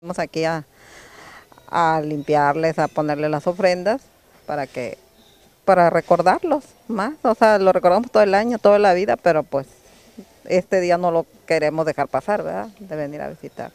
Vamos aquí a, a limpiarles, a ponerle las ofrendas para que para recordarlos más, o sea, lo recordamos todo el año, toda la vida, pero pues este día no lo queremos dejar pasar, ¿verdad? De venir a visitar.